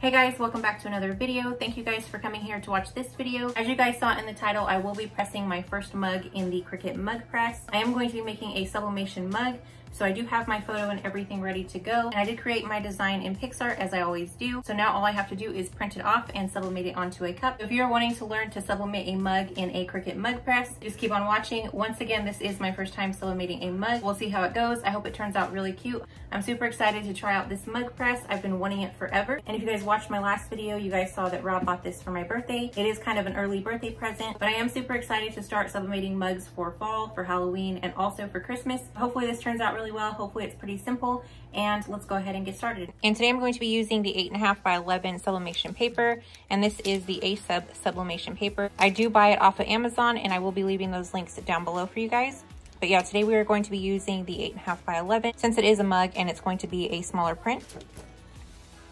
Hey guys, welcome back to another video. Thank you guys for coming here to watch this video. As you guys saw in the title, I will be pressing my first mug in the Cricut mug press. I am going to be making a sublimation mug so I do have my photo and everything ready to go. And I did create my design in PicsArt as I always do. So now all I have to do is print it off and sublimate it onto a cup. If you're wanting to learn to sublimate a mug in a Cricut mug press, just keep on watching. Once again, this is my first time sublimating a mug. We'll see how it goes. I hope it turns out really cute. I'm super excited to try out this mug press. I've been wanting it forever. And if you guys watched my last video, you guys saw that Rob bought this for my birthday. It is kind of an early birthday present, but I am super excited to start sublimating mugs for fall, for Halloween, and also for Christmas. Hopefully this turns out really well. Hopefully it's pretty simple and let's go ahead and get started. And today I'm going to be using the 8.5 by 11 sublimation paper and this is the A-Sub sublimation paper. I do buy it off of Amazon and I will be leaving those links down below for you guys. But yeah, today we are going to be using the 8.5 by 11 since it is a mug and it's going to be a smaller print.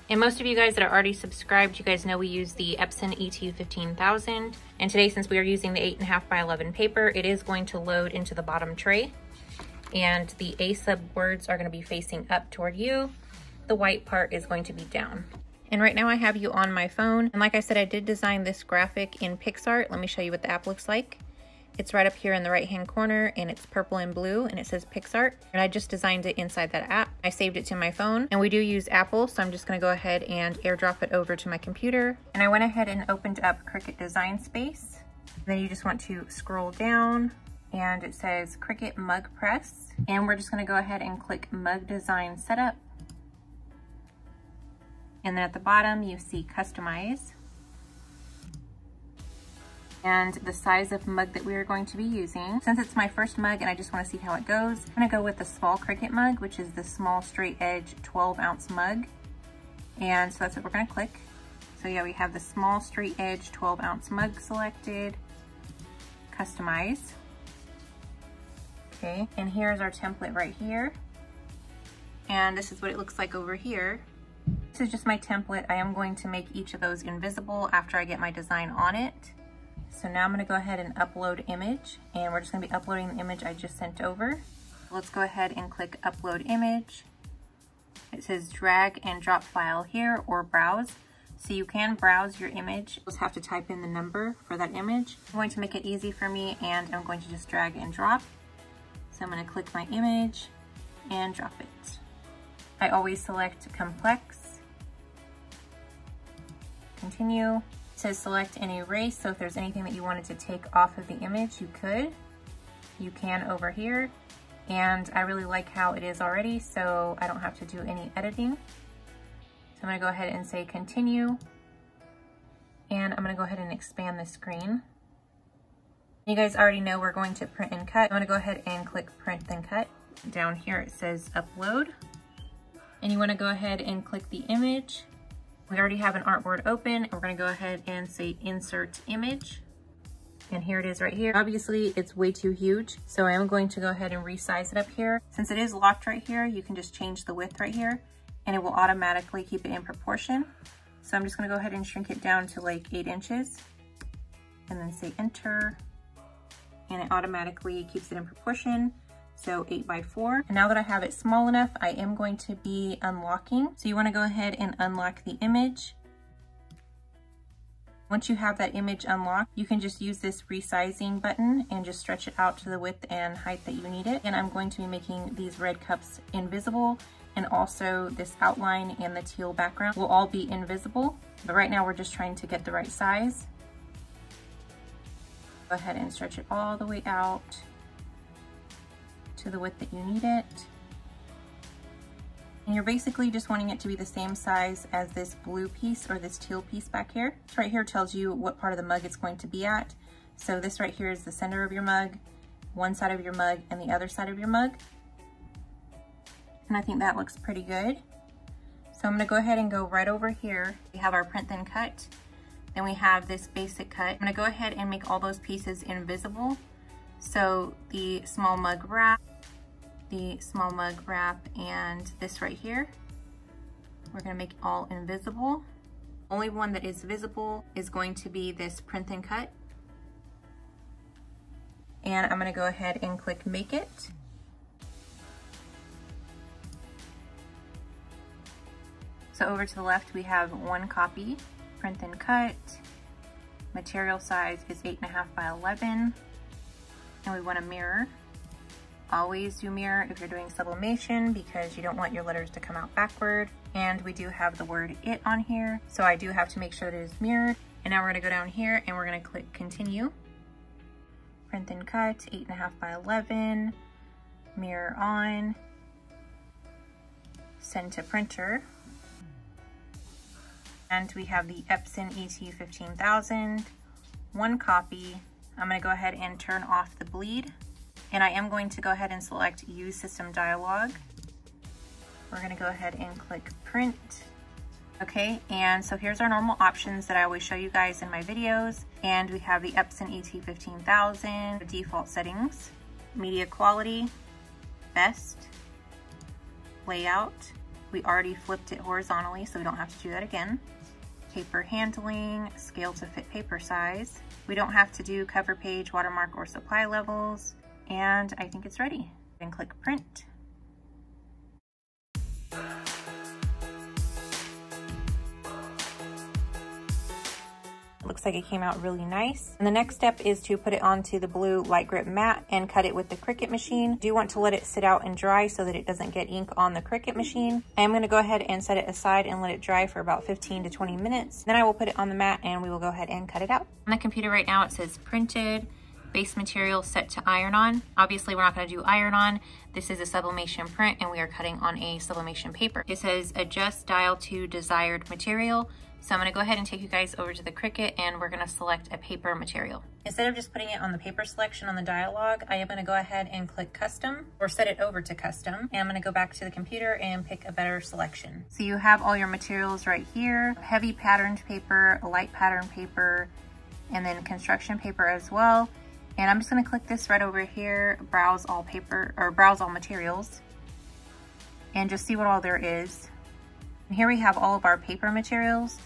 And most of you guys that are already subscribed, you guys know we use the Epson ET15000. And today, since we are using the 8.5 by 11 paper, it is going to load into the bottom tray and the A sub words are gonna be facing up toward you. The white part is going to be down. And right now I have you on my phone. And like I said, I did design this graphic in PicsArt. Let me show you what the app looks like. It's right up here in the right hand corner and it's purple and blue and it says PicsArt. And I just designed it inside that app. I saved it to my phone and we do use Apple. So I'm just gonna go ahead and airdrop it over to my computer. And I went ahead and opened up Cricut Design Space. Then you just want to scroll down and it says Cricut Mug Press. And we're just gonna go ahead and click Mug Design Setup. And then at the bottom, you see Customize. And the size of mug that we are going to be using. Since it's my first mug and I just wanna see how it goes, I'm gonna go with the small Cricut mug, which is the small straight edge 12 ounce mug. And so that's what we're gonna click. So yeah, we have the small straight edge 12 ounce mug selected, customize. Okay, and here's our template right here. And this is what it looks like over here. This is just my template. I am going to make each of those invisible after I get my design on it. So now I'm gonna go ahead and upload image and we're just gonna be uploading the image I just sent over. Let's go ahead and click upload image. It says drag and drop file here or browse. So you can browse your image. You just have to type in the number for that image. I'm going to make it easy for me and I'm going to just drag and drop. So I'm gonna click my image and drop it. I always select complex. Continue. to select and erase. So if there's anything that you wanted to take off of the image, you could. You can over here. And I really like how it is already, so I don't have to do any editing. So I'm gonna go ahead and say continue. And I'm gonna go ahead and expand the screen. You guys already know we're going to print and cut. I'm gonna go ahead and click print then cut. Down here it says upload. And you wanna go ahead and click the image. We already have an artboard open and we're gonna go ahead and say insert image. And here it is right here. Obviously it's way too huge. So I am going to go ahead and resize it up here. Since it is locked right here, you can just change the width right here and it will automatically keep it in proportion. So I'm just gonna go ahead and shrink it down to like eight inches and then say enter and it automatically keeps it in proportion. So 8 by 4. And now that I have it small enough, I am going to be unlocking. So you want to go ahead and unlock the image. Once you have that image unlocked, you can just use this resizing button and just stretch it out to the width and height that you need it. And I'm going to be making these red cups invisible and also this outline and the teal background will all be invisible. But right now we're just trying to get the right size. Go ahead and stretch it all the way out to the width that you need it. And you're basically just wanting it to be the same size as this blue piece or this teal piece back here. This right here tells you what part of the mug it's going to be at. So this right here is the center of your mug, one side of your mug, and the other side of your mug. And I think that looks pretty good. So I'm gonna go ahead and go right over here. We have our print then cut. Then we have this basic cut. I'm gonna go ahead and make all those pieces invisible. So the small mug wrap, the small mug wrap, and this right here, we're gonna make all invisible. Only one that is visible is going to be this print and cut. And I'm gonna go ahead and click make it. So over to the left, we have one copy, print and cut. Material size is eight and a half by 11. And we want a mirror. Always do mirror if you're doing sublimation because you don't want your letters to come out backward. And we do have the word it on here. So I do have to make sure that it is mirrored. And now we're gonna go down here and we're gonna click continue. Print and cut, eight and a half by 11. Mirror on. Send to printer. And we have the Epson ET15000, one copy. I'm gonna go ahead and turn off the bleed. And I am going to go ahead and select use system dialog. We're gonna go ahead and click print. Okay, and so here's our normal options that I always show you guys in my videos. And we have the Epson ET15000, default settings, media quality, best, layout. We already flipped it horizontally, so we don't have to do that again paper handling, scale to fit paper size. We don't have to do cover page, watermark, or supply levels. And I think it's ready. And click print. Looks like it came out really nice. And the next step is to put it onto the blue light grip mat and cut it with the Cricut machine. Do want to let it sit out and dry so that it doesn't get ink on the Cricut machine. I'm gonna go ahead and set it aside and let it dry for about 15 to 20 minutes. Then I will put it on the mat and we will go ahead and cut it out. On the computer right now it says printed base material set to iron on. Obviously, we're not gonna do iron on. This is a sublimation print and we are cutting on a sublimation paper. It says adjust dial to desired material. So I'm gonna go ahead and take you guys over to the Cricut and we're gonna select a paper material. Instead of just putting it on the paper selection on the dialog, I am gonna go ahead and click custom or set it over to custom. And I'm gonna go back to the computer and pick a better selection. So you have all your materials right here, heavy patterned paper, light pattern paper, and then construction paper as well. And I'm just gonna click this right over here, browse all paper or browse all materials and just see what all there is. And here we have all of our paper materials.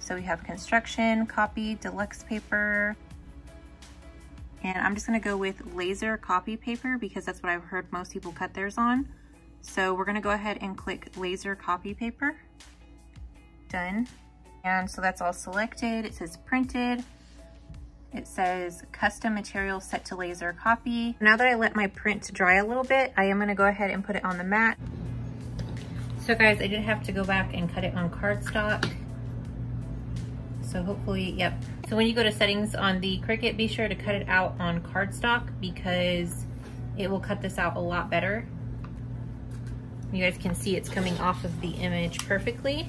So we have construction, copy, deluxe paper, and I'm just gonna go with laser copy paper because that's what I've heard most people cut theirs on. So we're gonna go ahead and click laser copy paper. Done. And so that's all selected. It says printed. It says custom material set to laser copy. Now that I let my print dry a little bit, I am gonna go ahead and put it on the mat. So guys, I did have to go back and cut it on cardstock. So hopefully, yep. So when you go to settings on the Cricut, be sure to cut it out on cardstock because it will cut this out a lot better. You guys can see it's coming off of the image perfectly.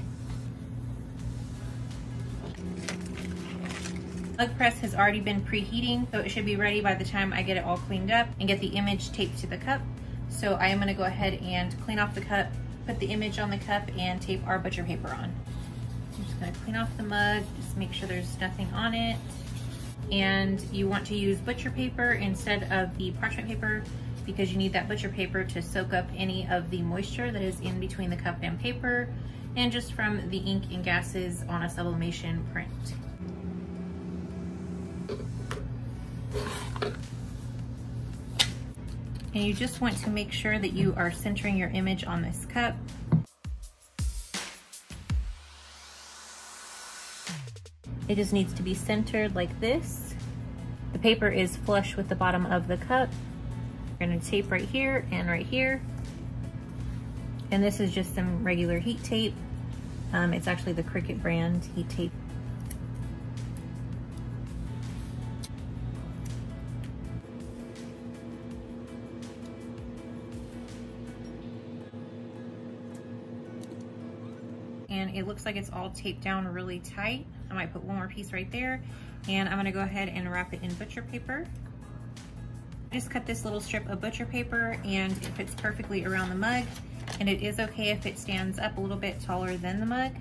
Mug press has already been preheating, so it should be ready by the time I get it all cleaned up and get the image taped to the cup. So I am gonna go ahead and clean off the cup, put the image on the cup, and tape our butcher paper on. I'm just gonna clean off the mug, just make sure there's nothing on it. And you want to use butcher paper instead of the parchment paper because you need that butcher paper to soak up any of the moisture that is in between the cup and paper and just from the ink and gases on a sublimation print. And you just want to make sure that you are centering your image on this cup It just needs to be centered like this. The paper is flush with the bottom of the cup. We're gonna tape right here and right here. And this is just some regular heat tape. Um, it's actually the Cricut brand heat tape. It looks like it's all taped down really tight. I might put one more piece right there and I'm gonna go ahead and wrap it in butcher paper. I just cut this little strip of butcher paper and it fits perfectly around the mug and it is okay if it stands up a little bit taller than the mug.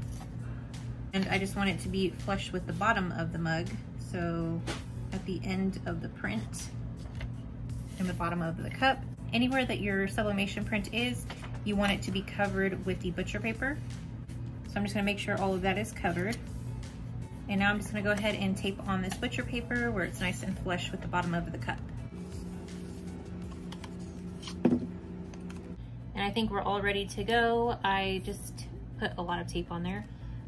And I just want it to be flush with the bottom of the mug. So at the end of the print and the bottom of the cup. Anywhere that your sublimation print is, you want it to be covered with the butcher paper. So I'm just gonna make sure all of that is covered. And now I'm just gonna go ahead and tape on this butcher paper where it's nice and flush with the bottom of the cup. And I think we're all ready to go. I just put a lot of tape on there.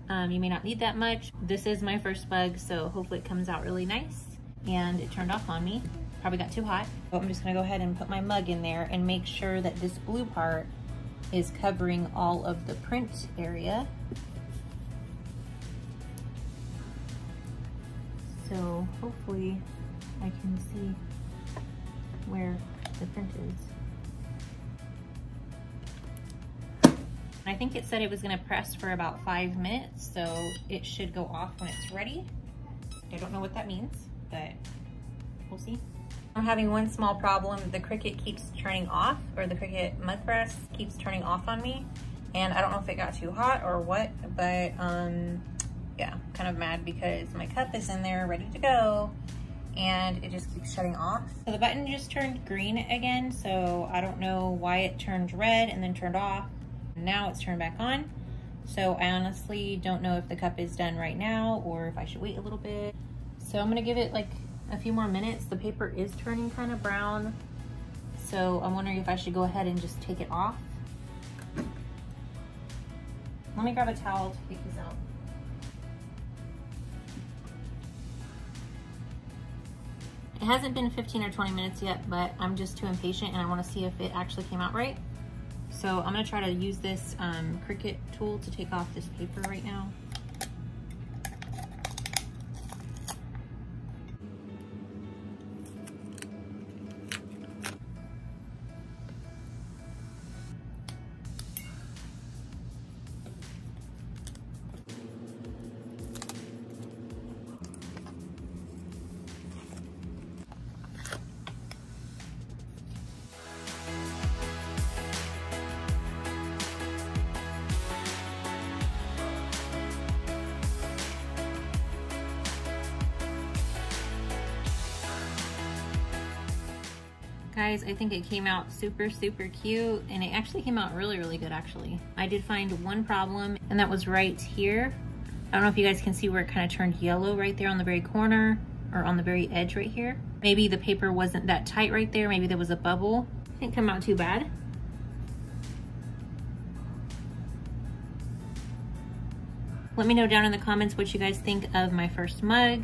Um, you may not need that much. This is my first mug, so hopefully it comes out really nice. And it turned off on me. Probably got too hot. So I'm just gonna go ahead and put my mug in there and make sure that this blue part is covering all of the print area. So hopefully I can see where the print is. I think it said it was gonna press for about five minutes, so it should go off when it's ready. I don't know what that means, but we'll see. I'm having one small problem. The Cricut keeps turning off, or the Cricut mug press keeps turning off on me. And I don't know if it got too hot or what, but um, yeah, kind of mad because my cup is in there ready to go and it just keeps shutting off. So the button just turned green again, so I don't know why it turned red and then turned off. Now it's turned back on. So I honestly don't know if the cup is done right now or if I should wait a little bit. So I'm gonna give it like a few more minutes. The paper is turning kind of brown. So I'm wondering if I should go ahead and just take it off. Let me grab a towel to take this out. It hasn't been 15 or 20 minutes yet, but I'm just too impatient and I wanna see if it actually came out right. So I'm gonna try to use this um, Cricut tool to take off this paper right now. Guys, I think it came out super, super cute and it actually came out really, really good actually. I did find one problem and that was right here. I don't know if you guys can see where it kind of turned yellow right there on the very corner or on the very edge right here. Maybe the paper wasn't that tight right there. Maybe there was a bubble. Didn't come out too bad. Let me know down in the comments what you guys think of my first mug.